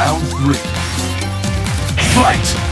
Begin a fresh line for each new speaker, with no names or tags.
Round three. Fight!